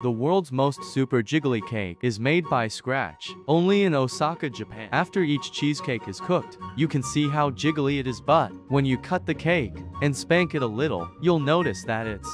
The world's most super jiggly cake is made by scratch, only in Osaka, Japan. After each cheesecake is cooked, you can see how jiggly it is but when you cut the cake and spank it a little, you'll notice that it's